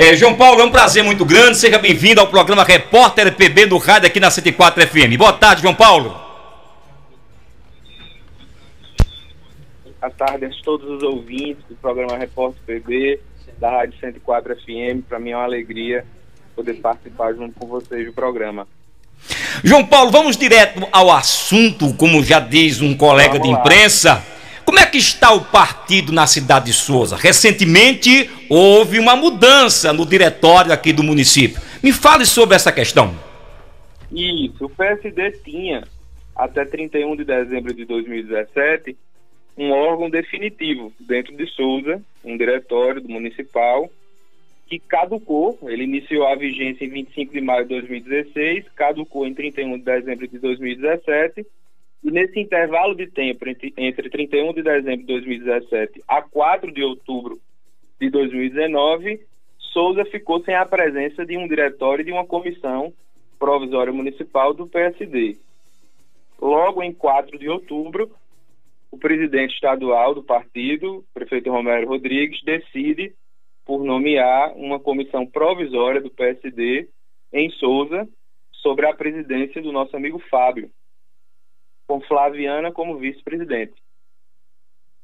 É, João Paulo, é um prazer muito grande. Seja bem-vindo ao programa Repórter PB do Rádio aqui na 104 FM. Boa tarde, João Paulo. Boa tarde a todos os ouvintes do programa Repórter PB da Rádio 104 FM. Para mim é uma alegria poder participar junto com vocês do programa. João Paulo, vamos direto ao assunto, como já diz um colega vamos de imprensa. Lá. Como é que está o partido na cidade de Souza? Recentemente houve uma mudança no diretório aqui do município. Me fale sobre essa questão. Isso, o PSD tinha até 31 de dezembro de 2017 um órgão definitivo dentro de Souza, um diretório do municipal, que caducou, ele iniciou a vigência em 25 de maio de 2016, caducou em 31 de dezembro de 2017, e nesse intervalo de tempo entre, entre 31 de dezembro de 2017 a 4 de outubro de 2019, Souza ficou sem a presença de um diretório e de uma comissão provisória municipal do PSD. Logo em 4 de outubro, o presidente estadual do partido, prefeito Romero Rodrigues, decide por nomear uma comissão provisória do PSD em Souza sobre a presidência do nosso amigo Fábio, com Flaviana como vice-presidente.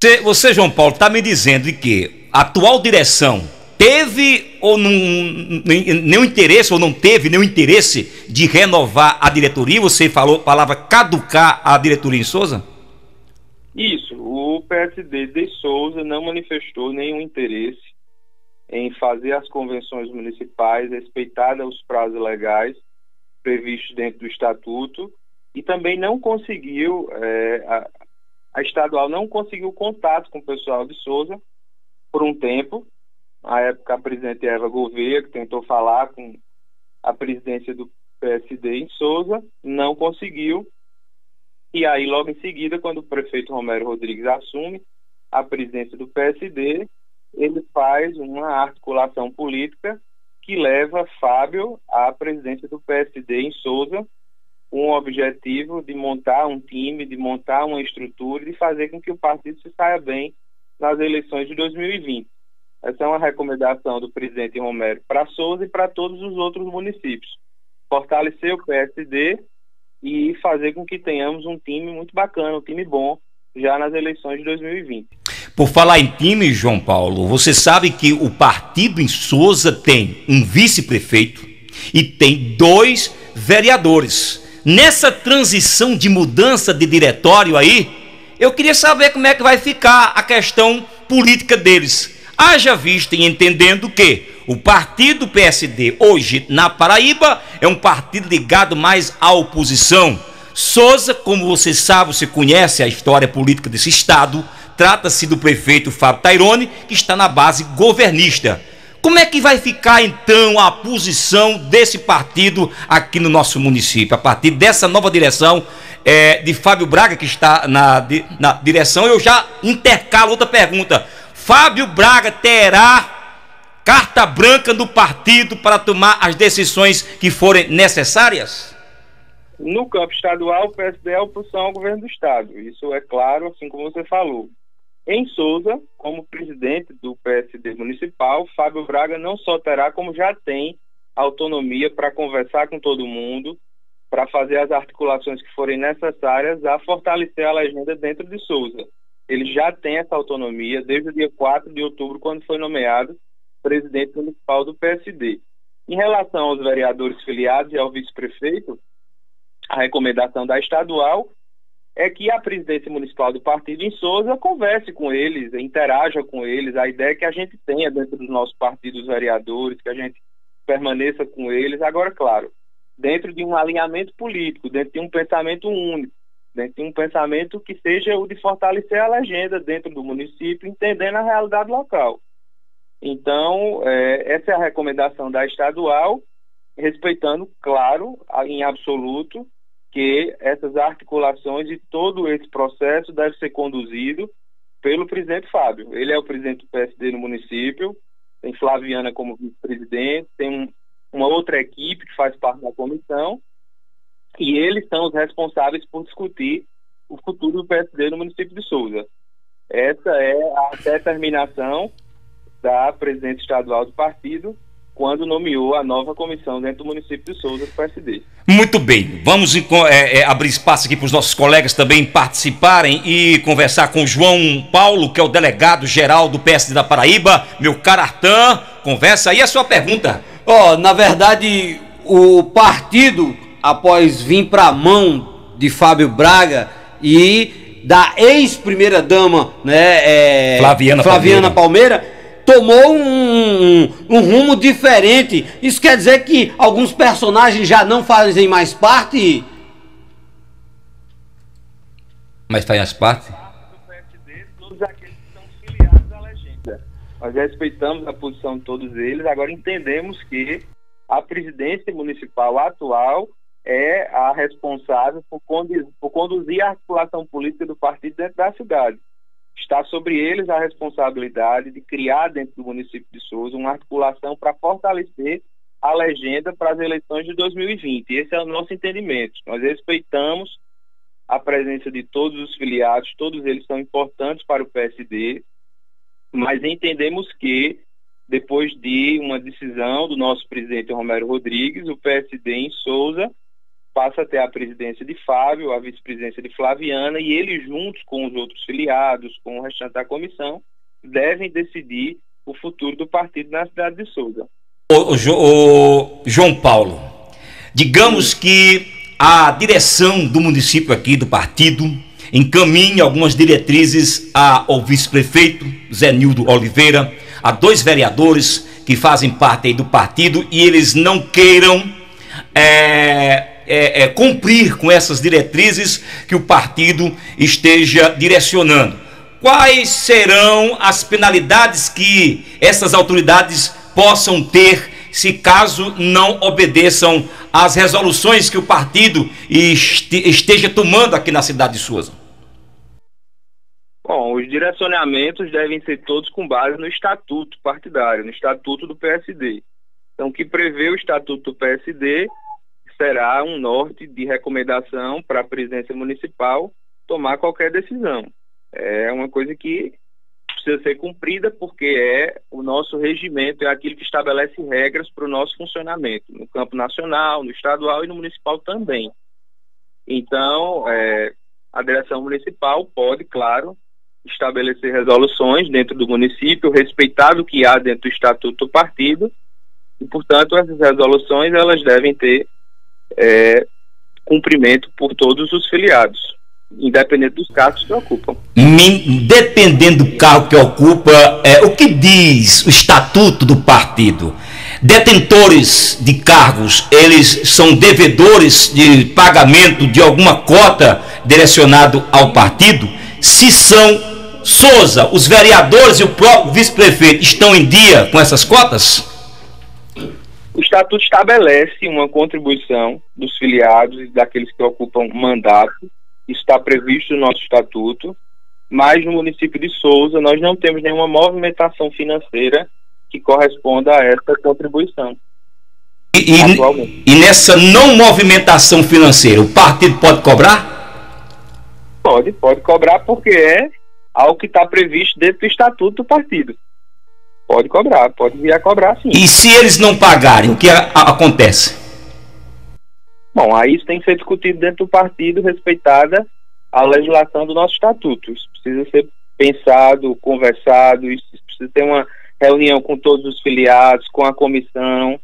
Você, você, João Paulo, está me dizendo que a atual direção teve ou não nenhum interesse ou não teve nenhum interesse de renovar a diretoria? Você falou a palavra caducar a diretoria em Souza? Isso, o PSD de Souza não manifestou nenhum interesse em fazer as convenções municipais, respeitar os prazos legais previstos dentro do estatuto e também não conseguiu, é, a, a, estadual não conseguiu contato com o pessoal de Souza por um tempo. A época, a presidente Eva Gouveia, tentou falar com a presidência do PSD em Souza, não conseguiu. E aí, logo em seguida, quando o prefeito Romero Rodrigues assume a presidência do PSD, ele faz uma articulação política que leva Fábio à presidência do PSD em Souza, o objetivo de montar um time, de montar uma estrutura e de fazer com que o partido se saia bem nas eleições de 2020. Essa é uma recomendação do presidente Romero para Souza e para todos os outros municípios. Fortalecer o PSD e fazer com que tenhamos um time muito bacana, um time bom, já nas eleições de 2020. Por falar em time, João Paulo, você sabe que o partido em Souza tem um vice-prefeito e tem dois vereadores. Nessa transição de mudança de diretório aí, eu queria saber como é que vai ficar a questão política deles. Haja vista e entendendo que o partido PSD hoje na Paraíba é um partido ligado mais à oposição. Souza, como você sabe, você conhece a história política desse estado, Trata-se do prefeito Fábio Tairone, que está na base governista. Como é que vai ficar então a posição desse partido aqui no nosso município, a partir dessa nova direção é, de Fábio Braga, que está na, na direção? Eu já intercalo outra pergunta. Fábio Braga terá carta branca do partido para tomar as decisões que forem necessárias? No campo estadual, o PSD é oposição ao governo do Estado. Isso é claro, assim como você falou. Em Souza, como presidente do PSD municipal, Fábio Braga não só terá, como já tem, autonomia para conversar com todo mundo, para fazer as articulações que forem necessárias a fortalecer a legenda dentro de Souza. Ele já tem essa autonomia desde o dia 4 de outubro, quando foi nomeado presidente municipal do PSD. Em relação aos vereadores filiados e ao vice-prefeito, a recomendação da estadual é que a presidência municipal do partido em Souza converse com eles, interaja com eles. A ideia é que a gente tenha dentro dos nossos partidos vereadores, que a gente permaneça com eles. Agora, claro, dentro de um alinhamento político, dentro de um pensamento único, dentro de um pensamento que seja o de fortalecer a legenda dentro do município, entendendo a realidade local. Então, é, essa é a recomendação da estadual, respeitando, claro, em absoluto, que essas articulações e todo esse processo deve ser conduzido pelo presidente Fábio. Ele é o presidente do PSD no município, tem Flaviana como vice-presidente, tem um, uma outra equipe que faz parte da comissão, e eles são os responsáveis por discutir o futuro do PSD no município de Souza. Essa é a determinação da presidente estadual do partido quando nomeou a nova comissão dentro do município de Souza do PSD. Muito bem, vamos é, é, abrir espaço aqui para os nossos colegas também participarem e conversar com o João Paulo, que é o delegado geral do PSD da Paraíba. Meu caro Artan, conversa aí a sua pergunta. Ó, oh, na verdade, o partido, após vir para a mão de Fábio Braga e da ex-primeira-dama, né, é, Flaviana, Flaviana Palmeira, Palmeira tomou um, um, um, rumo diferente. Isso quer dizer que alguns personagens já não fazem mais parte? Mas faz parte? Todos aqueles que são filiados à legenda. Nós respeitamos a posição de todos eles, agora entendemos que a presidência municipal atual é a responsável por conduzir, por conduzir a articulação política do partido dentro da cidade. Está sobre eles a responsabilidade de criar dentro do município de Souza uma articulação para fortalecer a legenda para as eleições de 2020. Esse é o nosso entendimento. Nós respeitamos a presença de todos os filiados, todos eles são importantes para o PSD, mas entendemos que, depois de uma decisão do nosso presidente Romero Rodrigues, o PSD em Souza passa a ter a presidência de Fábio, a vice-presidência de Flaviana, e eles, juntos com os outros filiados, com o restante da comissão, devem decidir o futuro do partido na cidade de Souza. O, o, o João Paulo, digamos que a direção do município aqui, do partido, encaminha algumas diretrizes ao vice-prefeito Zé Nildo Oliveira, a dois vereadores que fazem parte do partido e eles não queiram é, é, é, cumprir com essas diretrizes que o partido esteja direcionando. Quais serão as penalidades que essas autoridades possam ter se caso não obedeçam às resoluções que o partido esteja tomando aqui na cidade de Souza? Bom, os direcionamentos devem ser todos com base no estatuto partidário, no estatuto do PSD. Então, o que prevê o estatuto do PSD será um norte de recomendação para a presidência municipal tomar qualquer decisão. É uma coisa que precisa ser cumprida porque é o nosso regimento, é aquilo que estabelece regras para o nosso funcionamento, no campo nacional, no estadual e no municipal também. Então, é, a direção municipal pode, claro, estabelecer resoluções dentro do município, respeitado o que há dentro do estatuto do partido, e, portanto, essas resoluções elas devem ter é, cumprimento por todos os filiados, independente dos cargos que ocupam. Dependendo do cargo que ocupa, é, o que diz o estatuto do partido? Detentores de cargos, eles são devedores de pagamento de alguma cota direcionado ao partido? Se são Souza, os vereadores e o próprio vice-prefeito estão em dia com essas cotas? O estatuto estabelece uma contribuição dos filiados e daqueles que ocupam mandato. Isso está previsto no nosso estatuto. Mas no município de Souza nós não temos nenhuma movimentação financeira que corresponda a essa contribuição. E, e, e nessa não movimentação financeira, o partido pode cobrar? Pode, pode cobrar porque é algo que está previsto dentro do estatuto do partido. Pode cobrar, pode vir a cobrar sim. E se eles não pagarem, o que a, a, acontece? Bom, aí isso tem que ser discutido dentro do partido, respeitada a legislação do nosso estatuto. Isso precisa ser pensado, conversado, isso precisa ter uma reunião com todos os filiados, com a comissão.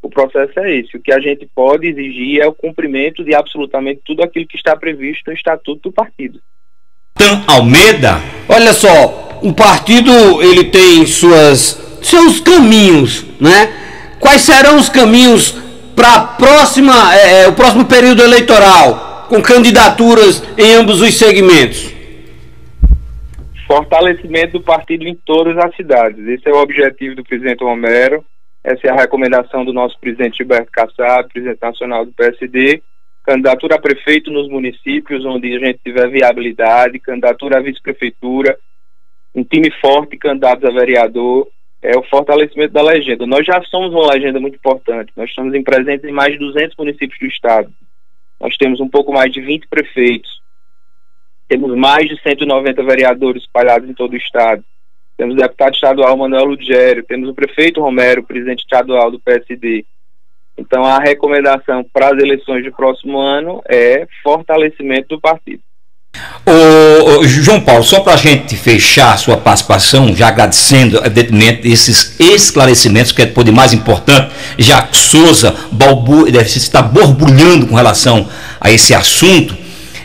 O processo é esse. O que a gente pode exigir é o cumprimento de absolutamente tudo aquilo que está previsto no estatuto do partido. Tan Almeida. Olha só, o partido ele tem suas seus caminhos, né? Quais serão os caminhos para próxima é, é, o próximo período eleitoral com candidaturas em ambos os segmentos? Fortalecimento do partido em todas as cidades. Esse é o objetivo do presidente Romero. Essa é a recomendação do nosso presidente Gilberto Kassab, presidente nacional do PSD, candidatura a prefeito nos municípios onde a gente tiver viabilidade, candidatura a vice-prefeitura, um time forte, candidatos a vereador, é o fortalecimento da legenda. Nós já somos uma legenda muito importante, nós estamos em presentes em mais de 200 municípios do estado, nós temos um pouco mais de 20 prefeitos, temos mais de 190 vereadores espalhados em todo o estado. temos o deputado estadual Manuel Lugério, temos o prefeito Romero, presidente estadual do PSD. Então, a recomendação para as eleições de próximo ano é fortalecimento do partido. O, João Paulo, só para a gente fechar sua participação, já agradecendo, evidentemente, esses esclarecimentos, que é o mais importante, já que Souza deve estar borbulhando com relação a esse assunto,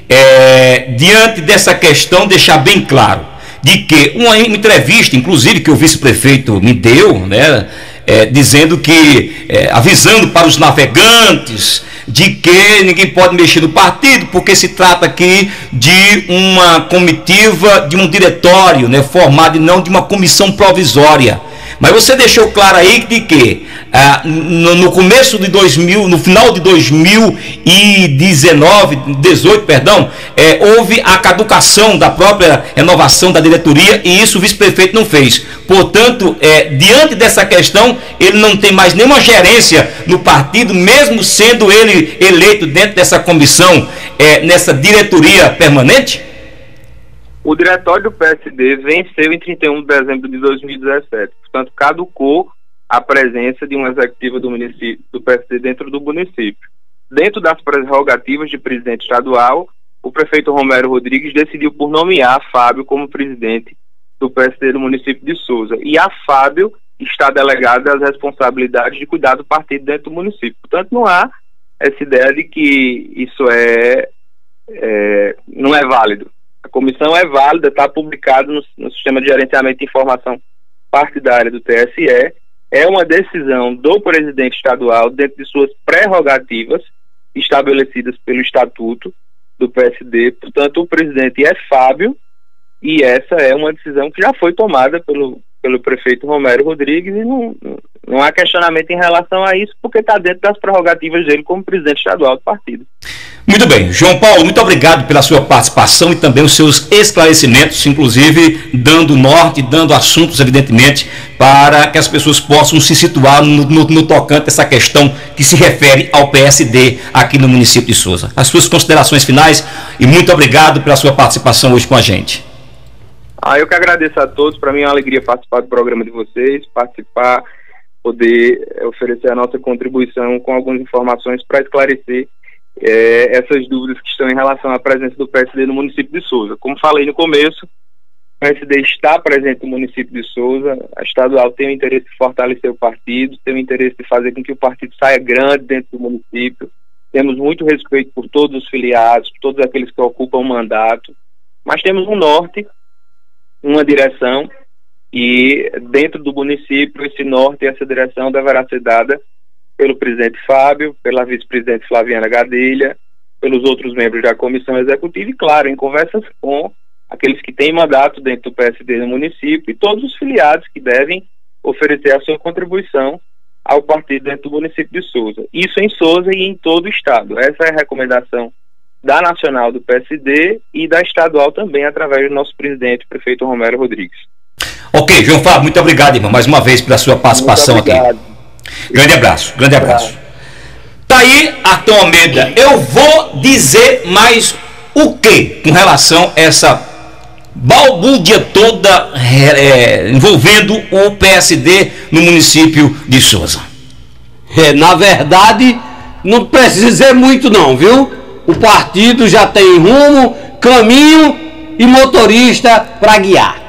é, diante dessa questão, deixar bem claro de que uma entrevista, inclusive, que o vice-prefeito me deu, né, é, dizendo que, é, avisando para os navegantes, de que ninguém pode mexer no partido, porque se trata aqui de uma comitiva, de um diretório, né, formado e não de uma comissão provisória. Mas você deixou claro aí de que ah, no, no, começo de 2000, no final de 2019, 18, perdão, é, houve a caducação da própria renovação da diretoria e isso o vice-prefeito não fez. Portanto, é, diante dessa questão, ele não tem mais nenhuma gerência no partido, mesmo sendo ele eleito dentro dessa comissão, é, nessa diretoria permanente? O diretório do PSD venceu em 31 de dezembro de 2017. Portanto, caducou a presença de um executivo do município, do PSD dentro do município. Dentro das prerrogativas de presidente estadual, o prefeito Romero Rodrigues decidiu por nomear Fábio como presidente do PSD do município de Souza. E a Fábio está delegada as responsabilidades de cuidar do partido dentro do município. Portanto, não há essa ideia de que isso é, é não é válido. A comissão é válida, está publicado no, no sistema de gerenciamento de informação partidária do TSE é uma decisão do presidente estadual dentro de suas prerrogativas estabelecidas pelo estatuto do PSD. Portanto, o presidente é Fábio e essa é uma decisão que já foi tomada pelo, pelo prefeito Romero Rodrigues e não, não há questionamento em relação a isso, porque está dentro das prerrogativas dele como presidente estadual do partido. Muito bem, João Paulo, muito obrigado pela sua participação e também os seus esclarecimentos, inclusive dando norte, dando assuntos, evidentemente, para que as pessoas possam se situar no, no, no tocante essa questão que se refere ao PSD aqui no município de Souza. As suas considerações finais e muito obrigado pela sua participação hoje com a gente. Ah, eu que agradeço a todos, para mim é uma alegria participar do programa de vocês, participar, poder oferecer a nossa contribuição com algumas informações para esclarecer é, essas dúvidas que estão em relação à presença do PSD no município de Souza. Como falei no começo, o PSD está presente no município de Souza, a estadual tem o interesse de fortalecer o partido, tem o interesse de fazer com que o partido saia grande dentro do município. Temos muito respeito por todos os filiados, por todos aqueles que ocupam o mandato, mas temos um norte, uma direção, e dentro do município, esse norte e essa direção deverá ser dada pelo presidente Fábio, pela vice-presidente Flaviana Gadelha, pelos outros membros da comissão executiva e, claro, em conversas com aqueles que têm mandato dentro do PSD no município e todos os filiados que devem oferecer a sua contribuição ao partido dentro do município de Souza. Isso em Souza e em todo o estado. Essa é a recomendação da nacional do PSD e da estadual também, através do nosso presidente, prefeito Romero Rodrigues. Ok, João Fábio, muito obrigado, irmão, mais uma vez pela sua participação aqui. Grande abraço, grande abraço. Tá aí, Arthur Almeida. Eu vou dizer mais o que com relação a essa balbúrdia toda é, envolvendo o PSD no município de Souza. É, na verdade, não precisa dizer muito não, viu? O partido já tem rumo, caminho e motorista para guiar.